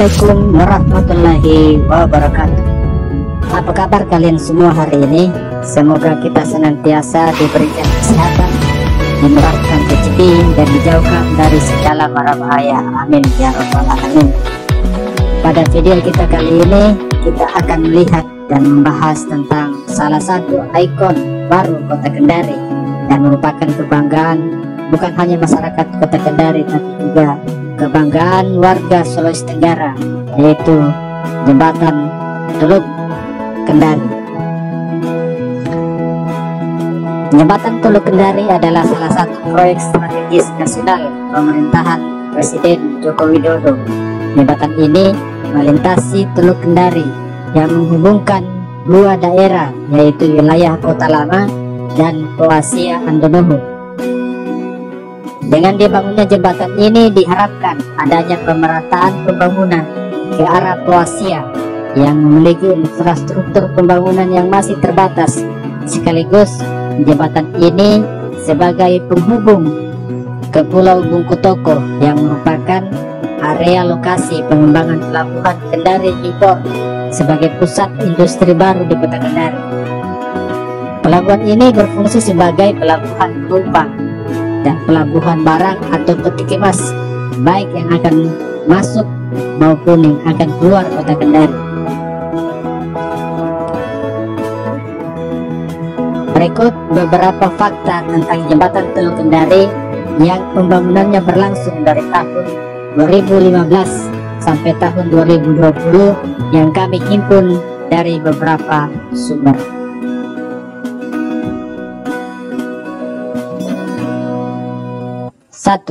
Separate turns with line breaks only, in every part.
Assalamualaikum warahmatullahi wabarakatuh. Apa kabar kalian semua hari ini? Semoga kita senantiasa diberikan kesehatan Dimurahkan rezeki dan dijauhkan dari segala mara bahaya Amin ya rabbal alamin. Pada video kita kali ini Kita akan melihat dan membahas tentang salah satu ikon baru kota Kendari Dan merupakan kebanggaan bukan hanya masyarakat kota Kendari tapi juga kebanggaan warga Sulawesi Tenggara yaitu jembatan Teluk Kendari. Jembatan Teluk Kendari adalah salah satu proyek strategis nasional pemerintahan Presiden Joko Widodo. Jembatan ini melintasi Teluk Kendari yang menghubungkan dua daerah yaitu wilayah Kota Lama dan Poasia Andonoho dengan dibangunnya jembatan ini diharapkan adanya pemerataan pembangunan ke arah Kroasia yang memiliki infrastruktur pembangunan yang masih terbatas sekaligus jembatan ini sebagai penghubung ke Pulau Bungkutoko yang merupakan area lokasi pengembangan pelabuhan Kendari Impor sebagai pusat industri baru di kota Kendari. Pelabuhan ini berfungsi sebagai pelabuhan penumpang dan pelabuhan barang atau peti kemas baik yang akan masuk maupun yang akan keluar kota Kendari. Berikut beberapa fakta tentang jembatan Teluk Kendari yang pembangunannya berlangsung dari tahun 2015 sampai tahun 2020 yang kami himpun dari beberapa sumber. 1.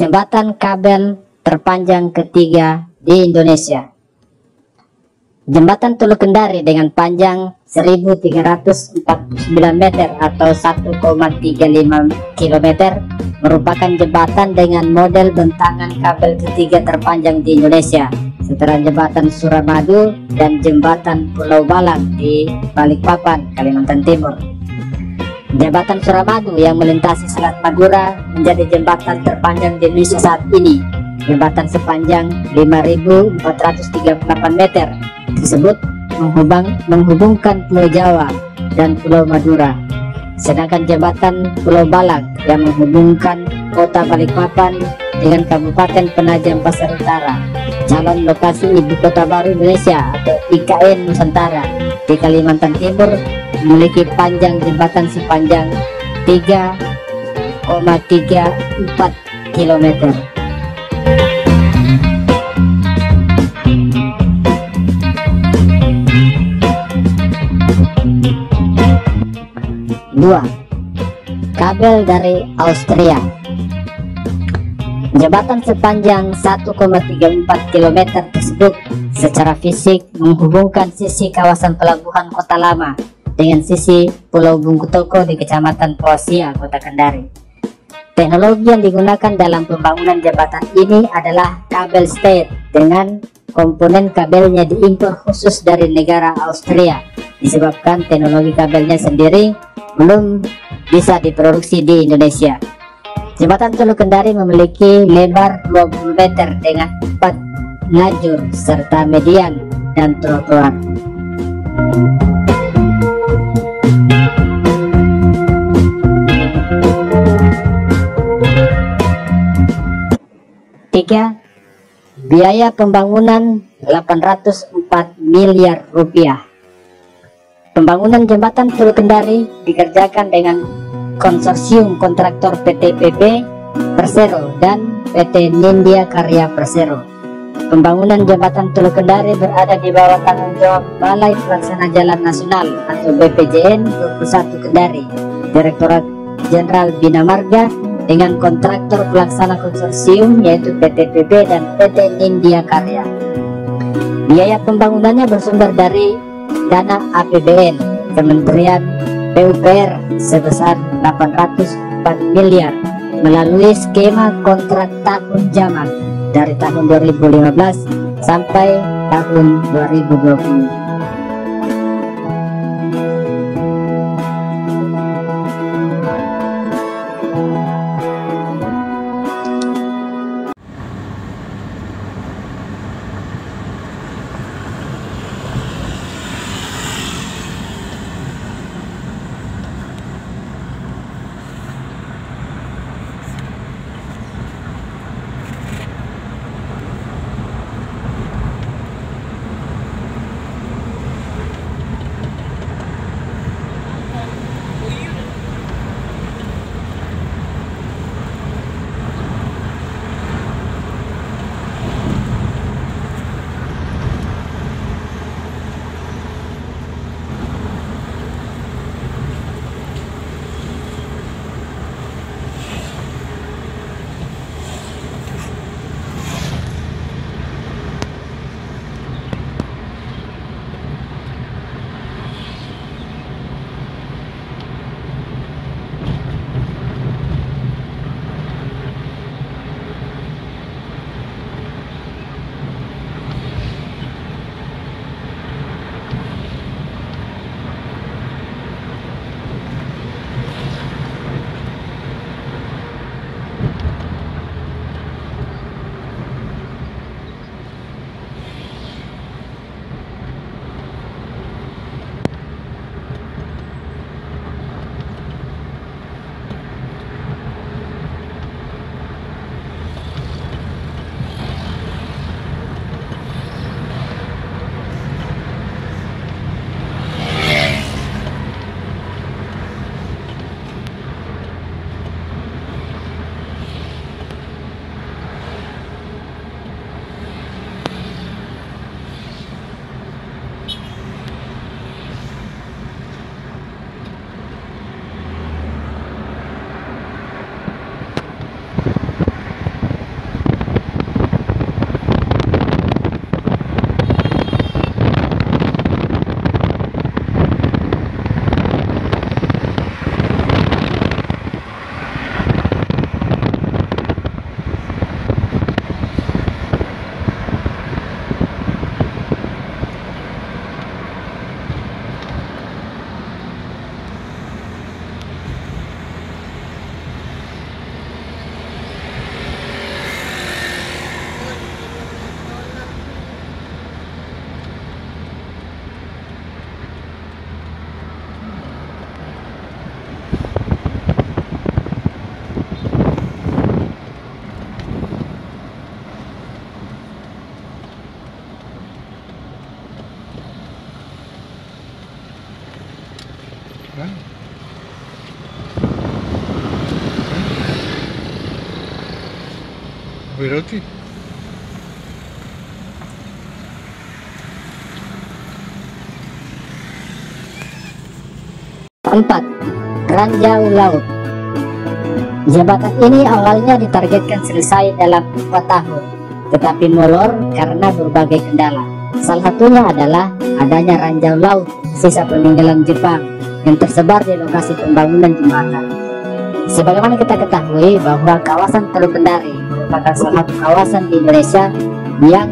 Jembatan kabel terpanjang ketiga di Indonesia. Jembatan Teluk Kendari dengan panjang 1349 meter atau 1,35 km merupakan jembatan dengan model bentangan kabel ketiga terpanjang di Indonesia setelah jembatan Suramadu dan jembatan Pulau Balang di Balikpapan, Kalimantan Timur. Jembatan Suramadu yang melintasi Selat Madura menjadi jembatan terpanjang di Indonesia saat ini. Jembatan sepanjang 5.438 meter tersebut menghubung, menghubungkan Pulau Jawa dan Pulau Madura. Sedangkan jembatan Pulau Balang yang menghubungkan kota Balikpapan dengan Kabupaten Penajam Pasar Utara, calon lokasi ibu kota baru Indonesia atau IKN Nusantara di Kalimantan Timur memiliki panjang jembatan sepanjang 3,34 km. Dua, kabel dari Austria. Jembatan sepanjang 1,34 km tersebut secara fisik menghubungkan sisi kawasan pelabuhan Kota Lama dengan sisi Pulau Bungkutoko di Kecamatan Poasia, Kota Kendari. Teknologi yang digunakan dalam pembangunan jembatan ini adalah kabel state dengan komponen kabelnya diimpor khusus dari negara Austria disebabkan teknologi kabelnya sendiri belum bisa diproduksi di Indonesia. Jembatan Teluk Kendari memiliki lebar 20 meter dengan 4 lajur serta median dan trotoar. Tiga, biaya pembangunan 804 miliar rupiah. Pembangunan jembatan Teluk Kendari dikerjakan dengan konsorsium kontraktor PT PP Persero dan PT Nindya Karya Persero. Pembangunan jembatan Teluk Kendari berada di bawah tanggung jawab Balai Pelaksana Jalan Nasional atau BPJN 21 Kendari, Direktorat Jenderal Bina Marga dengan kontraktor pelaksana konsorsium yaitu PT PB dan PT Nindya Karya. Biaya pembangunannya bersumber dari dana APBN Kementerian PUPR sebesar 804 miliar melalui skema kontrak tahun zaman dari tahun 2015 sampai tahun 2020.
Berarti
Empat, Ranjau Laut. Jembatan ini awalnya ditargetkan selesai dalam 4 tahun, tetapi molor karena berbagai kendala. Salah satunya adalah adanya ranjau laut, sisa peninggalan Jepang yang tersebar di lokasi pembangunan jembatan. Sebagaimana kita ketahui bahwa kawasan Teluk Kendari merupakan salah satu kawasan di Indonesia yang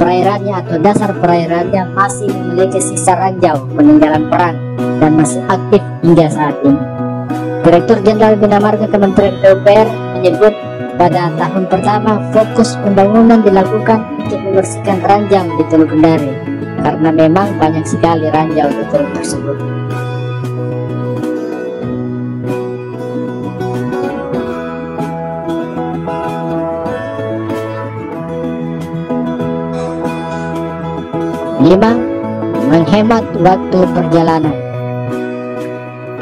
perairannya atau dasar perairannya masih memiliki sisa ranjau peninggalan perang dan masih aktif hingga saat ini. Direktur Jenderal Bina Marga Kementerian PUPR menyebut pada tahun pertama fokus pembangunan dilakukan untuk membersihkan ranjau di Teluk Kendari karena memang banyak sekali ranjau di teluk tersebut. Lima, menghemat waktu perjalanan.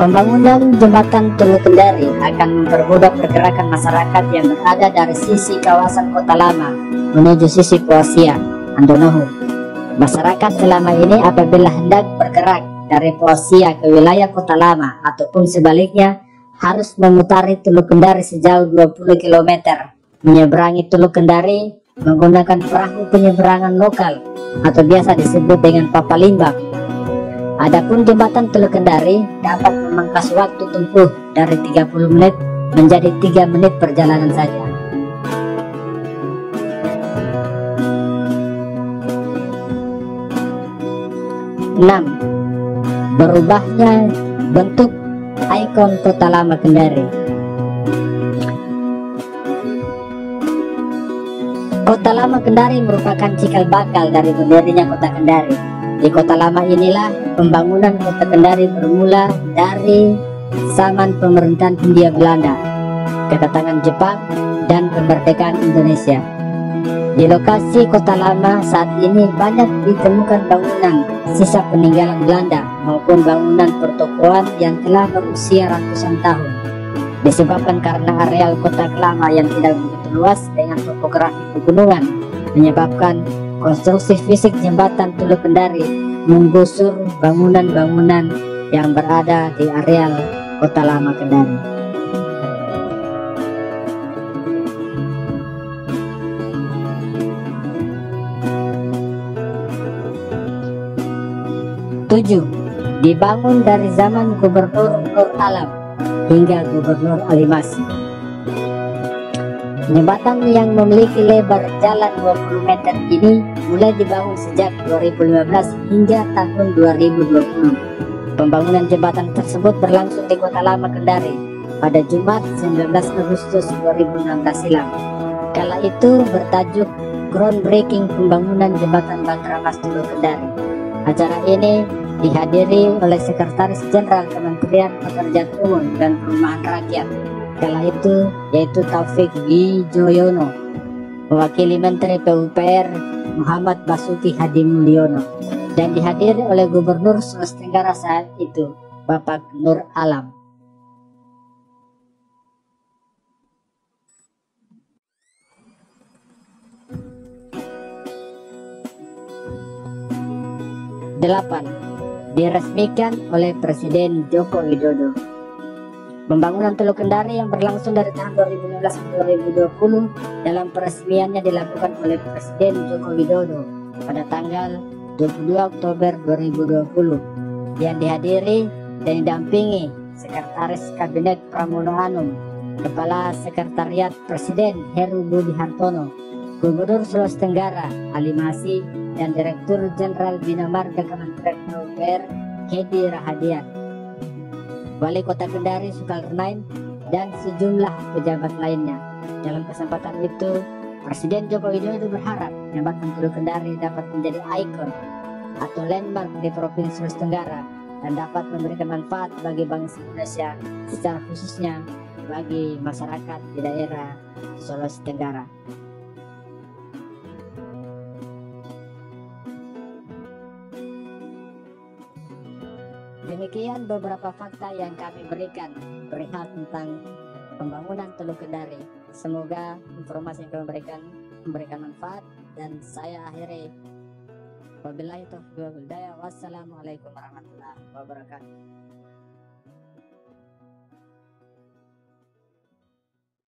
Pembangunan jembatan Teluk Kendari akan mempermudah pergerakan masyarakat yang berada dari sisi kawasan Kota Lama menuju sisi Poasia, Andonohu. Masyarakat selama ini apabila hendak bergerak dari Poasia ke wilayah Kota Lama ataupun sebaliknya harus memutari Teluk Kendari sejauh 20 km, menyeberangi Teluk Kendari menggunakan perahu penyeberangan lokal atau biasa disebut dengan papalimbang Adapun jembatan Teluk Kendari dapat memangkas waktu tempuh dari 30 menit menjadi 3 menit perjalanan saja. Enam, berubahnya bentuk ikon kota lama Kendari. Lama Kendari merupakan cikal bakal dari berdirinya kota Kendari di kota lama inilah pembangunan kota Kendari bermula dari zaman pemerintahan Hindia Belanda, kedatangan Jepang, dan kemerdekaan Indonesia. Di lokasi kota lama saat ini banyak ditemukan bangunan sisa peninggalan Belanda maupun bangunan pertokoan yang telah berusia ratusan tahun. Disebabkan karena areal kota lama yang tidak begitu luas dengan topografi pegunungan, menyebabkan konstruksi fisik jembatan Teluk Kendari menggusur bangunan-bangunan yang berada di areal kota lama Kendari. Tujuh, dibangun dari zaman Gubernur Nur Alam hingga Gubernur Alimasi. Jembatan yang memiliki lebar jalan 20 meter ini mulai dibangun sejak 2015 hingga tahun 2020. Pembangunan jembatan tersebut berlangsung di Kota Lama Kendari pada Jumat 19 Agustus 2016 silam. Kala itu bertajuk Groundbreaking Pembangunan Jembatan Bangkramas Dulu Kendari. Acara ini dihadiri oleh Sekretaris Jenderal Kementerian Pekerjaan Umum dan Perumahan Rakyat kala itu yaitu Taufik Wijoyono mewakili Menteri PUPR Muhammad Basuki Hadi Mulyono dan dihadiri oleh Gubernur Sulawesi Tenggara saat itu Bapak Nur Alam. Delapan, diresmikan oleh Presiden Joko Widodo. Pembangunan Teluk Kendari yang berlangsung dari tahun 2015 ke 2020 dalam peresmiannya dilakukan oleh Presiden Joko Widodo pada tanggal 22 Oktober 2020 yang dihadiri dan didampingi Sekretaris Kabinet Pramono Anum, Kepala Sekretariat Presiden Heru Budi Hartono, Gubernur Sulawesi Tenggara Ali Masih, dan Direktur Jenderal Bina Marga Kementerian PUPR Hedi Rahadian. Wali Kota Kendari Sukalrenain dan sejumlah pejabat lainnya. Dalam kesempatan itu, Presiden Joko Widodo berharap jembatan Teluk Kendari dapat menjadi ikon atau landmark di Provinsi Sulawesi Tenggara dan dapat memberikan manfaat bagi bangsa Indonesia secara khususnya bagi masyarakat di daerah Sulawesi Tenggara. Demikian beberapa fakta yang kami berikan perihal tentang pembangunan Teluk Kendari. semoga informasi yang kami berikan memberikan manfaat dan saya akhiri. Wabillahi taufiq wal wassalamualaikum warahmatullahi wabarakatuh